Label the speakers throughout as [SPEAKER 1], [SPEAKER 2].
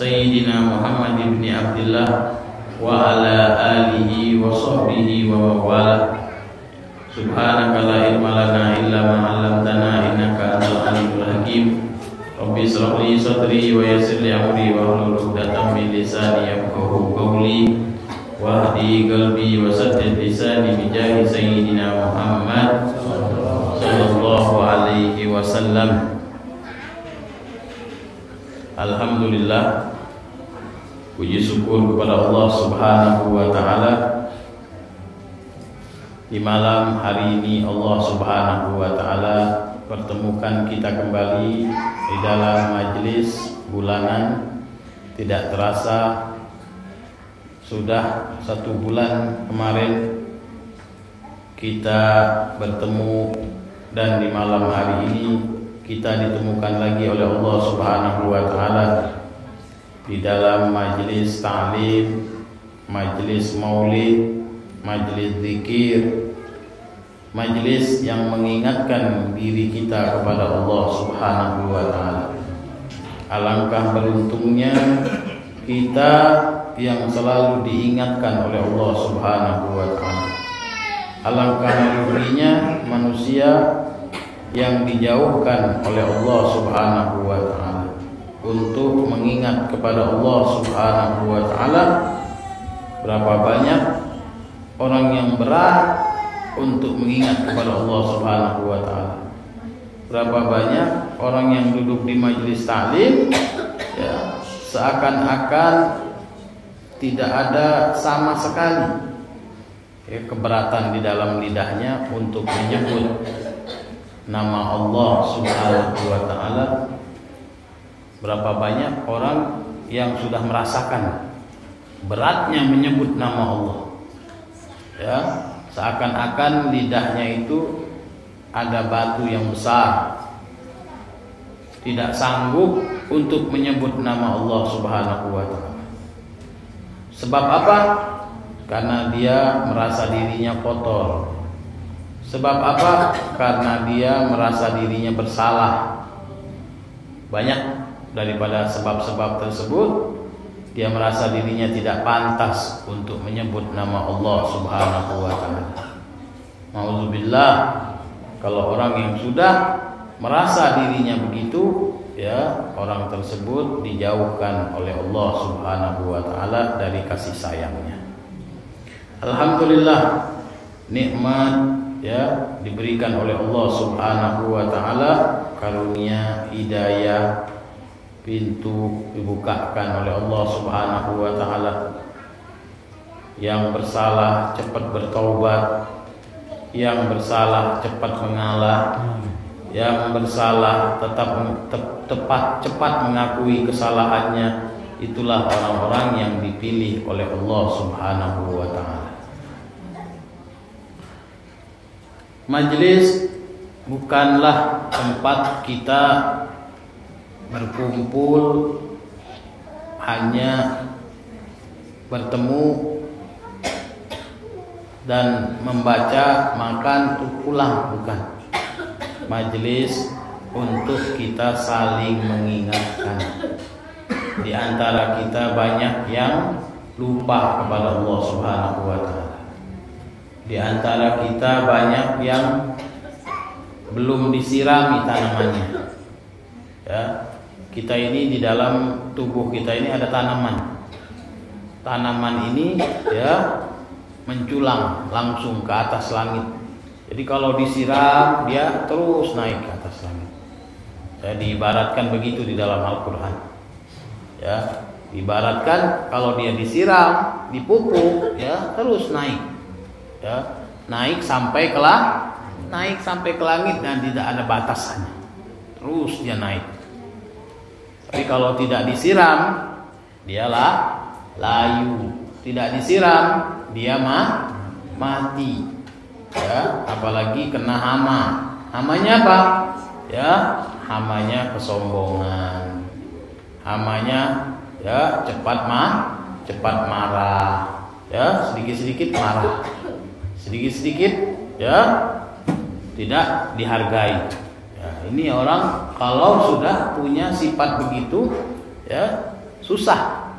[SPEAKER 1] Sayyidina Muhammad ibn Abdullah Wa ala alihi wa sahbihi wa mawala Subhanaka la ilma lana illa ma 'allamtana innaka antal alimul hakim. Rabbi israh sadri wa yassir li amri wa hlul 'uqdatam min lisani yafqahu qawli. Wahdi qalbi wa saddid lisani bi jahi sayyidina Muhammad sallallahu alaihi wasallam Alhamdulillah Puji syukur kepada Allah subhanahu wa ta'ala. Di malam hari ini Allah subhanahu wa ta'ala Pertemukan kita kembali Di dalam majelis bulanan. Tidak terasa Sudah satu bulan kemarin Kita bertemu Dan di malam hari ini kita ditemukan lagi oleh Allah Subhanahu wa taala di dalam majelis ta'lim, majelis maulid, majelis zikir, majelis yang mengingatkan diri kita kepada Allah Subhanahu wa taala. Alangkah beruntungnya kita yang selalu diingatkan oleh Allah Subhanahu wa taala. Alangkah ruginya manusia yang dijauhkan oleh Allah Subhanahu wa taala untuk mengingat kepada Allah Subhanahu wa taala berapa banyak orang yang berat untuk mengingat kepada Allah Subhanahu wa taala. Berapa banyak orang yang duduk di majelis taklim ya seakan-akan tidak ada sama sekali ya, keberatan di dalam lidahnya untuk menyebut nama Allah Subhanahu wa taala berapa banyak orang yang sudah merasakan beratnya menyebut nama Allah. Ya seakan-akan lidahnya itu ada batu yang besar. Tidak sanggup untuk menyebut nama Allah Subhanahu wa taala. Sebab apa? Karena dia merasa dirinya kotor. Sebab apa? Karena dia merasa dirinya bersalah. Banyak daripada sebab-sebab tersebut dia merasa dirinya tidak pantas untuk menyebut nama Allah Subhanahu wa taala. Nauzubillah kalau orang yang sudah merasa dirinya begitu ya orang tersebut dijauhkan oleh Allah Subhanahu wa taala dari kasih sayangnya. Alhamdulillah nikmat ya diberikan oleh Allah Subhanahu wa taala karunia hidayah pintu dibukakan oleh Allah Subhanahu wa taala. Yang bersalah cepat bertaubat yang bersalah cepat mengalah yang bersalah tetap te tepat cepat mengakui kesalahannya itulah orang-orang yang dipilih oleh Allah Subhanahu wa taala. Majelis bukanlah tempat kita berkumpul hanya bertemu dan membaca makan pulang bukan. Majelis untuk kita saling mengingatkan. Di antara kita banyak yang lupa kepada Allah Subhanahu wa taala. Di antara kita banyak yang belum disirami tanamannya. Ya, kita ini di dalam tubuh kita ini ada tanaman. Tanaman ini ya menculang langsung ke atas langit. Jadi kalau disiram dia terus naik ke atas langit. Ya, diibaratkan begitu di dalam Al-Qur'an. Ya, ibaratkan kalau dia disiram, dipupuk ya terus naik ya naik sampai ke lah naik sampai ke langit dan tidak ada batasannya terus dia naik tapi kalau tidak disiram dialah layu. Tidak disiram dia mah mati. Ya apalagi kena hama. Hamanya apa? Ya hamanya kesombongan. Hamanya ya cepat mah cepat marah. Ya sedikit sedikit marah. Sedikit-sedikit ya tidak dihargai. Ini orang kalau sudah punya sifat begitu, ya susah.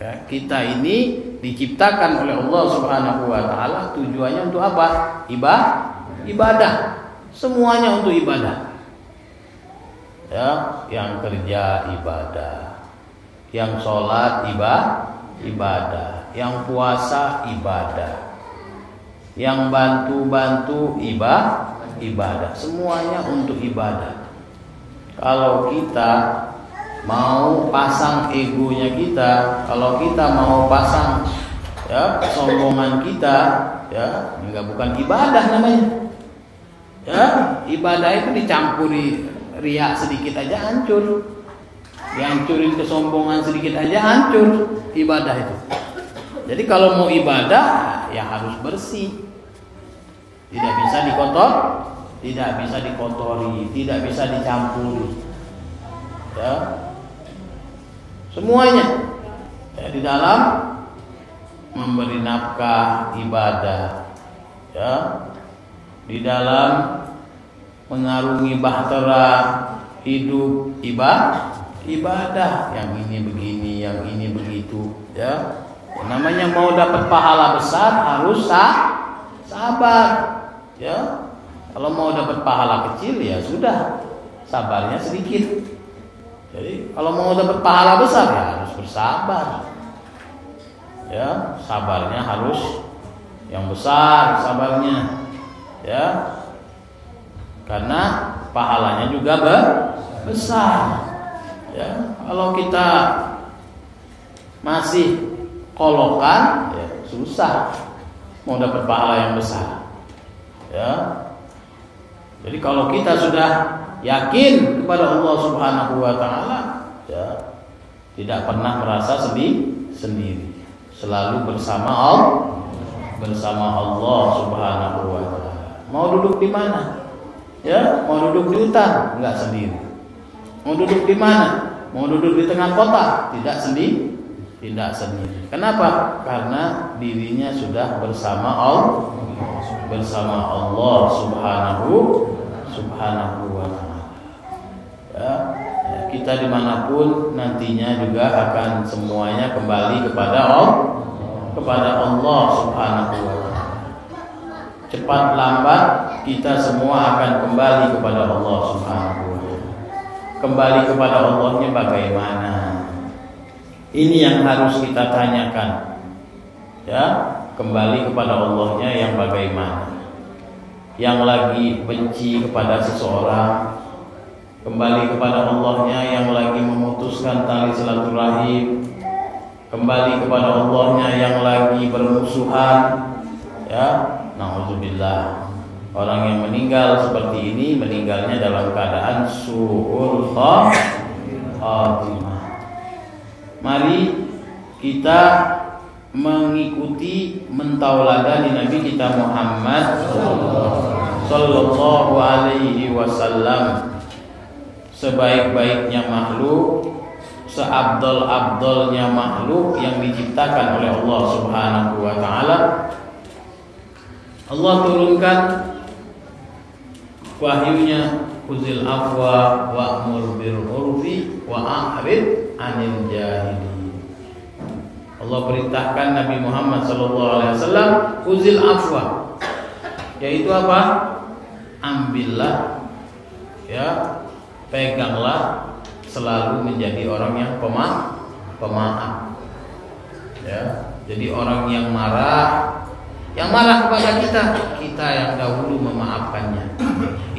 [SPEAKER 1] Ya, kita ini diciptakan oleh Allah Subhanahu Wa Taala tujuannya untuk apa? Ibadah, ibadah. Semuanya untuk ibadah. Ya, yang kerja ibadah, yang sholat ibadah, ibadah, yang puasa ibadah, yang bantu-bantu ibadah ibadah. Semuanya untuk ibadah. Kalau kita mau pasang egonya kita kalau kita mau pasang ya kesombongan kita ya enggak bukan ibadah namanya. Ya ibadah itu dicampuri riak sedikit aja hancur. Dihancurin kesombongan sedikit aja hancur ibadah itu. Jadi kalau mau ibadah ya harus bersih tidak bisa dikotor, tidak bisa dikotori, tidak bisa dicampuri. Ya. Semuanya ya, di dalam memberi nafkah ibadah. Ya. Di dalam mengarungi bahtera hidup ibadah ibadah yang ini begini yang ini begitu ya namanya mau dapat pahala besar harus sabar ya kalau mau dapat pahala kecil ya sudah sabarnya sedikit. Jadi kalau mau dapat pahala besar ya harus bersabar. Ya sabarnya harus yang besar sabarnya. Ya karena pahalanya juga besar. Ya kalau kita masih kolokan ya susah mau dapat pahala yang besar Ya. Jadi kalau kita sudah yakin kepada Allah Subhanahu wa taala, ya, tidak pernah merasa sedih sendiri. Selalu bersama Allah, bersama Allah Subhanahu wa taala. Mau duduk di mana? Ya, mau duduk di hutan, enggak sendiri. Mau duduk di mana? Mau duduk di tengah kota, tidak sendiri, tidak sendiri. Kenapa? Karena dirinya sudah bersama Allah bersama Allah Subhanahu Subhanahu wa taala. Ya, ya, kita di mana pun nantinya juga akan semuanya kembali kepada Allah kepada Allah Subhanahu wa taala. Cepat lambat kita semua akan kembali kepada Allah Subhanahu wa taala. Kembali kepada Allahnya bagaimana? Ini yang harus kita tanyakan. Ya, kembali kepada Allahnya yang bagaimana? Yang lagi benci kepada seseorang kembali kepada Allahnya yang lagi memutuskan tali silaturahim kembali kepada Allahnya yang lagi bermusuhan ya naudzubillah. Orang yang meninggal seperti ini meninggalnya dalam keadaan suul khatimah mari kita mengikuti mentauladani Nabi kita Muhammad sallallahu alaihi wasallam. Sebaik-baiknya makhluk seabdol-abdolnya makhluk yang diciptakan oleh Allah Subhanahu wa taala. Allah turunkan wahyunya kuzil afwa wa'mur bil urfi wa a'rid anil jahilin. Allah perintahkan Nabi Muhammad SAW uzil afwa. Yaitu apa? Ambillah ya peganglah selalu menjadi orang yang pemaaf pemaaf ya. Jadi orang yang marah yang marah kepada kita kita yang dahulu memaafkannya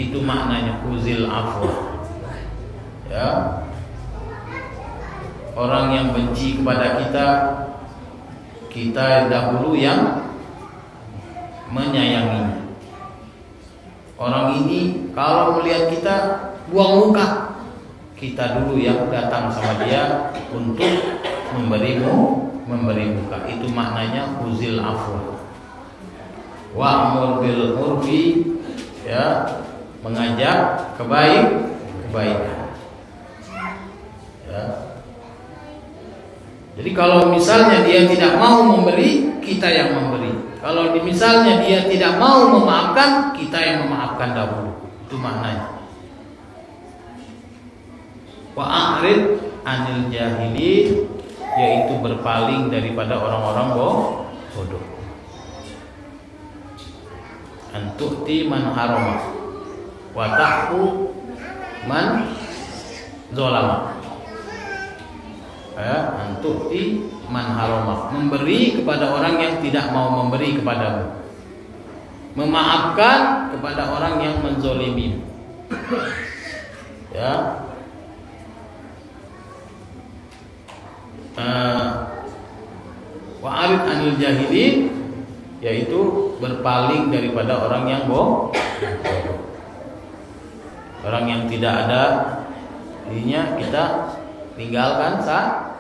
[SPEAKER 1] itu maknanya uzil afwa ya orang yang benci kepada kita kita dahulu yang menyayanginya. Orang ini kalau melihat kita buang muka, kita dulu yang datang sama dia untuk memberimu memberi muka. Itu maknanya uzil afwa. Wa amur bil urfi ya mengajak kebaik kebaikan. Ya, jadi kalau misalnya dia tidak mau memberi, kita yang memberi. Kalau misalnya dia tidak mau memaafkan, kita yang memaafkan dahulu. Itu maknanya. Wa a'rid anil jahili yaitu berpaling daripada orang-orang bodoh. Antuhti man harama wa ta'fu man zolama. Ya, antuhti man harama memberi kepada orang yang tidak mau memberi kepadamu. Memaafkan kepada orang yang menzolimi. Ya. Uh, wa'arid anil jahilin yaitu berpaling daripada orang yang bohong orang yang tidak ada dirinya kita tinggalkan saat